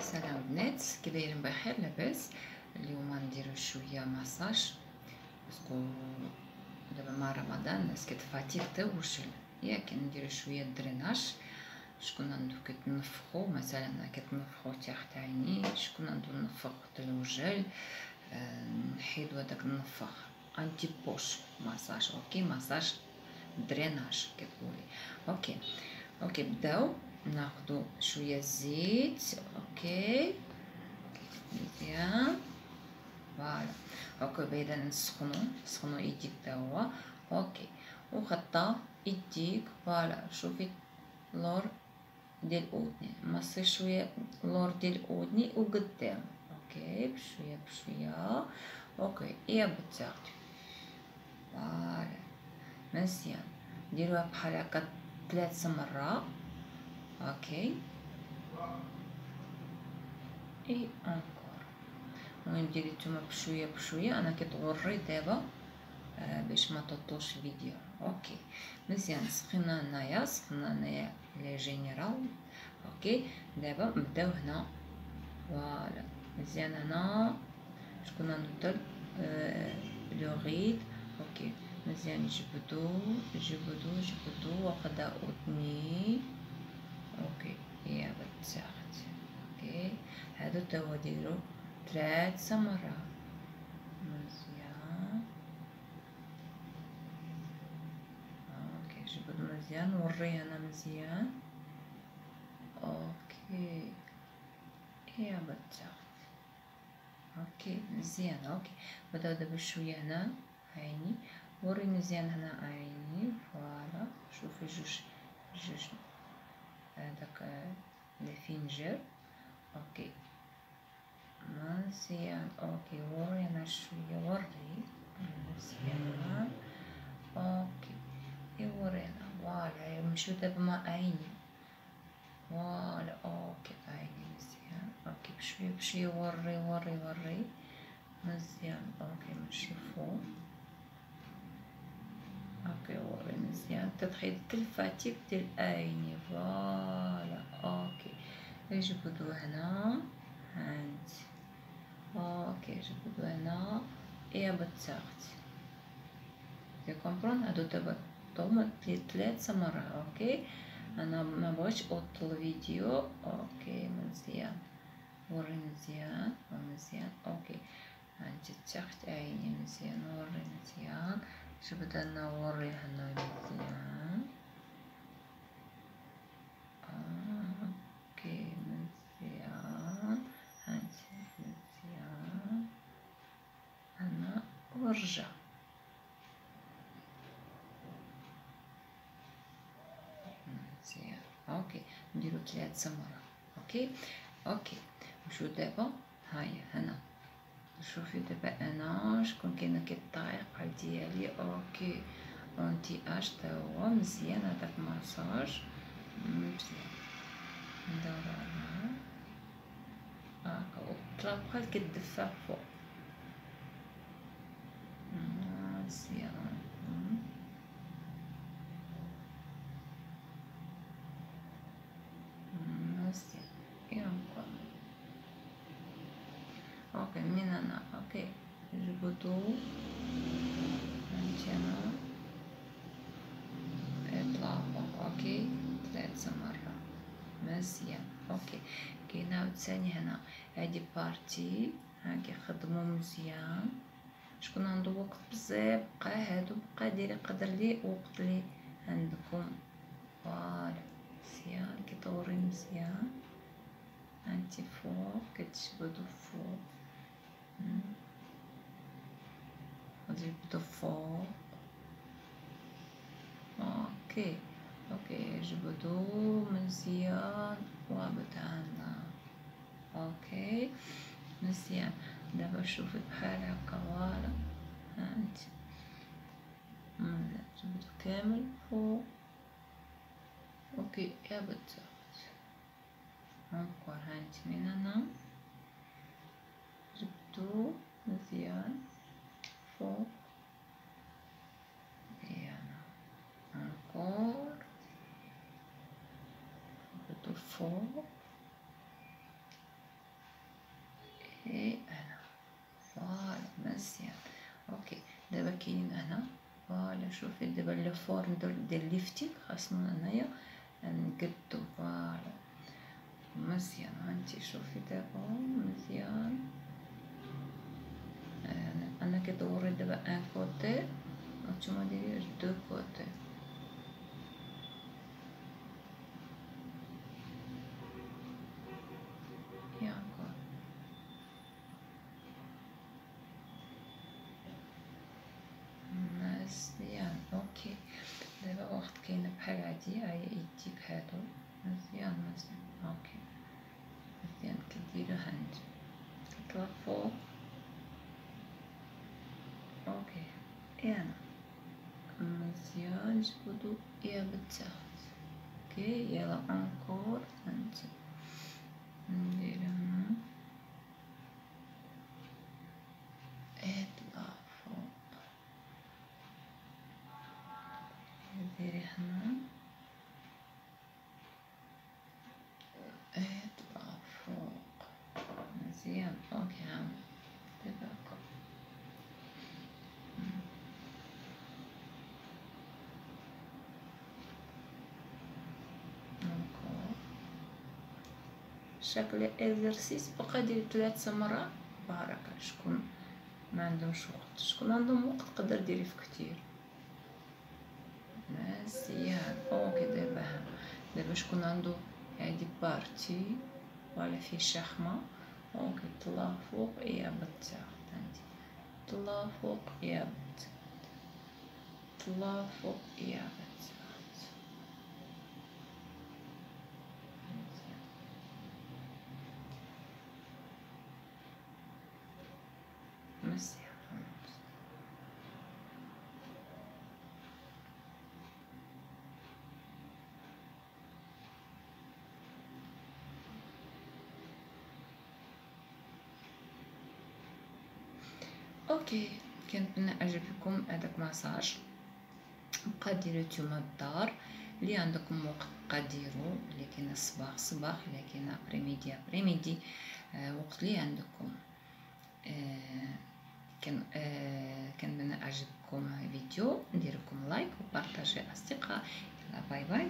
سلام بنات كي دايرين بخير لاباس. اليوم نديرو شوية massage. parce que دابا مع رمضان الناس كت fatigue توجل. ياك نديرو شوية drainage. شكون ندو كتنفخو؟ مثلا كتنفخو تحت عيني شكون ندو نفخ الوجل آه، نحيدو هداك النفخ. anti-poches massage. okay massage drainage كتقولي. okay okay بداو ناخدو شوية زيت. okay مزيان voilà okay بعدا نسخنو نسخنو ايديك تا هو. okay وغطا ايديك voilà شوفي. لور ديال الاذنين مصي شوية لور ديال الاذنين وقدام. okay بشوية بشوية. okay يا بتاخدي فوالا مزيان. ديروها بحال هكا ثلاث مرات. أوكي اي انكور المهم ديري نتوما بشويه بشويه أنا كتغري دابا آه باش ما تطوش الفيديو أوكي مزيان سخنا هنايا سخنا هنايا لي جينيرال أوكي دابا نبداو هنا فوالا مزيان هنا شكون نبدا آه لو غيد أوكي مزيان جبدو جبدو جبدو وخدا اثنين أوكي هي بتاخد أوكي ديرو ثلاث مرات مزيان أوكي جبدو مزيان وري أنا مزيان أوكي هي بتاخد أوكي مزيان أوكي بداو دابا شوية هنا عيني وري مزيان هنا عيني فوالا شوفي جوج جوج هذاك الفينجر أوكي وري أنا شوية وري مزيان أوكي يورينا فوالا نمشيو دابا مع عيني فوالا أوكي عيني مزيان أوكي بشويه بشويه وري وري وري مزيان نمشي فوق أوكي وري مزيان تتخيل الفاتيك ديال عيني فوالا أوكي نجبدو هنا هانت أوكي جبدو هنا يا بتاختي تي كومبرون هادو دابا طوما ثلاث مرات okay أنا ما بغيتش اوطل الفيديو okay مزيان وري مزيان مزيان okay هانتي تحت عيني مزيان وري مزيان جبد لنا وري هنا مزيان okay مزيان هانتي مزيان هنا ورجع مزيان أوكي نديرو ثلاث مرات أوكي أوكي نمشيو دابا هاهي هنا شوفي دابا أنا شكون كاينة كيطايق ديالي أوكي اونتي اش تا هو مزيان هذاك ماساج مزيان ندورو هنا هاكا والطلا بقات كتدفى فوق مزيان مزيان يلا هنا okay جبدو عندنا اطلع فوق okay ثلاث مرات مزيان أوكي كاين عاوتاني هنا هادي بارتي ها كيخدمو مزيان شكون عنده وقت بزاف بقى هادو بقى ديري قدر لي وقت لي عندكم فوالا مزيان كيطوري مزيان انتي فوق كتجبدو فوق نجبدو فوق أوكي أوكي جبدو مزيان وابدانا أوكي مزيان دابا شوفي بحال هكا فوالا هانتي جبدو كامل فوق أوكي يا بتاخد انكور هانتي من هنا two مزيان فوق زيانة encore برضو فوق اي هنا voilà مزيان OK دابا كاينين هنا voilà شوفي دابا la forme ديال lifting خاصنا هنايا نقدو voilà مزيان هانتي شوفي دابا مزيان أنا كدوري دابا un côté وانتوما ديري deux côtés مزيان OK دابا وقت كاينة بحال هادي هاهي يديك هادو مزيان مزيان OK مزيان كديرو هاند كتطلع فوق OK يعني مزيان جبدو يا بالتحت OK يلا encore هانت ندير هنا اطلع فوق ندير هنا اطلع فوق مزيان OK عم دابا شكل exercice بقى دير ثلاث مرات بارك. شكون ما عندهمش وقت. شكون عندهم وقت تقدر ديري في كتير. مزيان أوكي دابا. دابا شكون عنده هادي بارتي ولا في شخمة أوكي طلع فوق يا بالتحت عندي. طلع فوق يا بالتحت طلع فوق يا بالتحت مزيان OK كنتمنى عجبكم هذاك ماساج بقى ديرو نتوما الدار اللي عندكم وقت بقى ديرو اللي كاين الصباح صباح اللي كاين après-midi après-midi آه وقت اللي عندكم آه كان آه كنتمنى عجبكم الفيديو ندير like و partager اصدقاء يلا bye bye